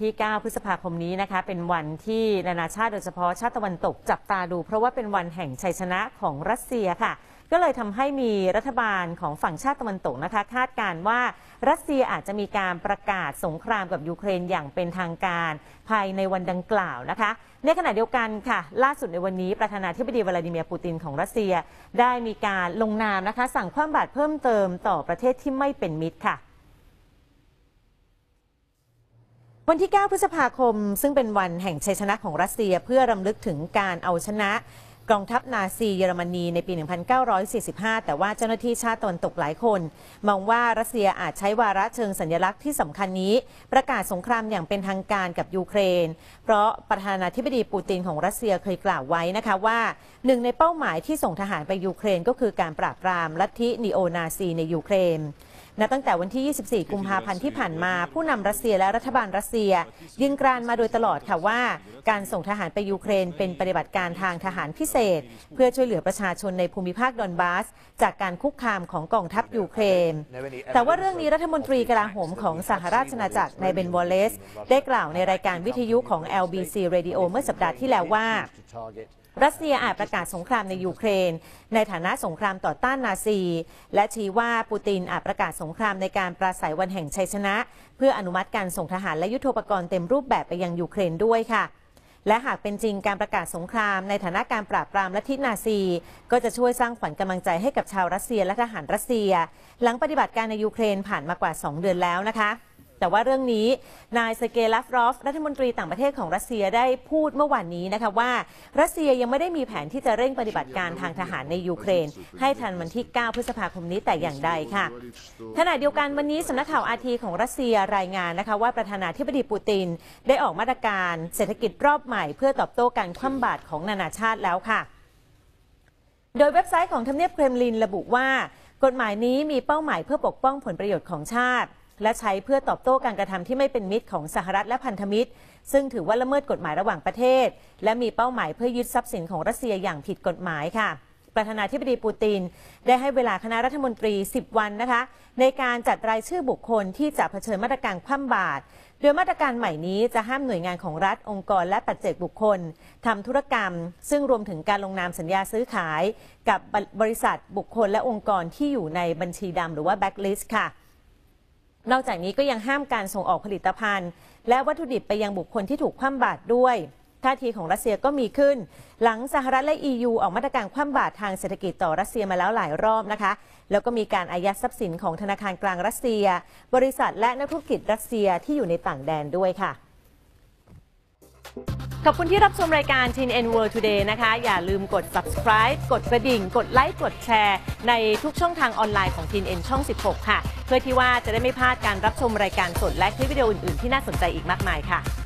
ที่ 9 พฤษภาคมนี้นะคะ เป็นวันที่นานาชาติโดยเฉพาะชาติตะวันตกจับตาดู เพราะว่าเป็นวันแห่งชัยชนะของรัสเซียค่ะ ก็เลยทำให้มีรัฐบาลของฝั่งชาติตะวันตกนะคะ คาดการณ์ว่ารัสเซียอาจจะมีการประกาศสงครามกับยูเครนอย่างเป็นทางการภายในวันดังกล่าวนะคะ ในขณะเดียวกันค่ะ ล่าสุดในวันนี้ประธานาธิบดีวลาดิเมียร์ปูตินของรัสเซีย ได้มีการลงนามนะคะ สั่งคว่ำบาตรเพิ่มเติมต่อประเทศที่ไม่เป็นมิตรค่ะ วันที่ 9 พฤษภาคม ซึ่งเป็นวันแห่งชัยชนะของรัสเซียเพื่อรำลึกถึงการเอาชนะกองทัพนาซีเยอรมนีในปี 1945 แต่ว่าเจ้าหน้าที่ชาติตะวันตกหลายคน มองว่ารัสเซียอาจใช้วาระเชิงสัญลักษณ์ที่สำคัญนี้ ประกาศสงครามอย่างเป็นทางการกับยูเครน เพราะประธานาธิบดีปูตินของรัสเซียเคยกล่าวไว้นะคะว่าหนึ่งในเป้าหมายที่ส่งทหารไปยูเครนก็คือการปราบปรามลัทธินีโอนาซีในยูเครน นับตั้งแต่วันที่ 24 กุมภาพันธ์ที่ผ่านมา ผู้นำรัสเซียและรัฐบาลรัสเซีย ยืนกรานมาโดยตลอดค่ะว่า การส่งทหารไปยูเครน เป็นปฏิบัติการทางทหารพิเศษ เพื่อช่วยเหลือประชาชนในภูมิภาคดอนบาส จากการคุกคามของกองทัพยูเครน แต่ว่าเรื่องนี้รัฐมนตรีกลาโหมของสหราชอาณาจักรนายเบนวอลเลซ ได้กล่าวในรายการวิทยุของ LBC Radio เมื่อสัปดาห์ที่แล้วว่า รัสเซียอาจประกาศสงครามในยูเครน ในฐานะสงครามต่อต้านนาซี และชี้ว่าปูตินอาจประกาศสงครามในการปราศัยวันแห่งชัยชนะ เพื่ออนุมัติการส่งทหารและยุทโธปกรณ์เต็มรูปแบบไปยังยูเครนด้วยค่ะและหากเป็นจริงการประกาศสงคราม ในฐานะการปราบปรามลัทธินาซี ก็จะช่วยสร้างขวัญกำลังใจให้กับชาวรัสเซียและทหารรัสเซีย หลังปฏิบัติการในยูเครนผ่านมากว่า 2 เดือนแล้วนะคะ แต่ว่าเรื่องนี้นายเซอร์เกลาฟรอฟรัฐมนตรีต่างประเทศของรัสเซียได้พูดเมื่อวานนี้นะคะว่า รัสเซียยังไม่ได้มีแผนที่จะเร่งปฏิบัติการทางทหารในยูเครน ให้ทันวันที่ 9 พฤษภาคมนี้แต่อย่างใดค่ะขณะเดียวกันวันนี้สำนักข่าวอาทีของรัสเซียรายงานนะคะว่าประธานาธิบดีปูติน ได้ออกมาตรการเศรษฐกิจรอบใหม่ เพื่อตอบโต้การคว่ำบาตรของนานาชาติแล้วค่ะ โดยเว็บไซต์ของทำเนียบเครมลินระบุว่า กฎหมายนี้มีเป้าหมายเพื่อปกป้องผลประโยชน์ของชาติ และใช้เพื่อตอบโต้การกระทำที่ไม่เป็นมิตรของสหรัฐและพันธมิตร ซึ่งถือว่าละเมิดกฎหมายระหว่างประเทศ และมีเป้าหมายเพื่อยึดทรัพย์สินของรัสเซียอย่างผิดกฎหมายค่ะประธานาธิบดีปูติน ได้ให้เวลาคณะรัฐมนตรี 10 วันนะคะ ในการจัดรายชื่อบุคคลที่จะเผชิญมาตรการคว่ำบาตรโดยมาตรการใหม่นี้จะห้ามหน่วยงานของรัฐองค์กรและปัจเจกบุคคลทำธุรกรรม ซึ่งรวมถึงการลงนามสัญญาซื้อขาย กับบริษัทบุคคลและองค์กรที่อยู่ในบัญชีดำหรือว่าแบ็กลิสต์ค่ะ นอกจากนี้ก็ยังห้ามการส่งออกผลิตภัณฑ์ และวัตถุดิบไปยังบุคคลที่ถูกคว่ำบาตรด้วยท่าทีของรัสเซียก็มีขึ้น หลังสหรัฐและ EU ออกมาตรการคว่ำบาตรทางเศรษฐกิจต่อรัสเซียมาแล้วหลายรอบนะคะ แล้วก็มีการอายัดทรัพย์สินของธนาคารกลางรัสเซีย บริษัทและนักธุรกิจรัสเซียที่อยู่ในต่างแดนด้วยค่ะ ขอบคุณที่รับชมรายการ Tin N World Today นะคะ อย่าลืมกด subscribe กดกระดิ่ง กดไลค์กดแชร์ ในทุกช่องทางออนไลน์ของ Tin N ช่อง 16 ค่ะ เพื่อที่ว่าจะได้ไม่พลาดการรับชมรายการสดและคลิปวิดีโออื่นๆ ที่น่าสนใจอีกมากมายค่ะ